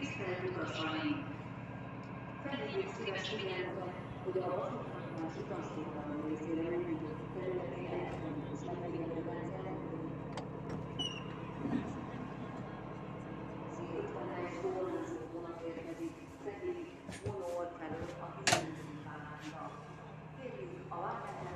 Tisztelt utasaink! Felhívjuk szíves figyelmet, hogy a vasúttartomás utasforgalom részére nyújtott területi elektronikus levelényre Szétvanály kormányzó vonat érkezik, Szegedi vonóor felől a 15. állásra. Kérjük a vágányellet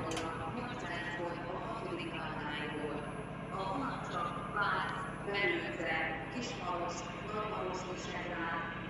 Benőce, Kismaros, Nagymaroszkisegvár,